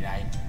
là gì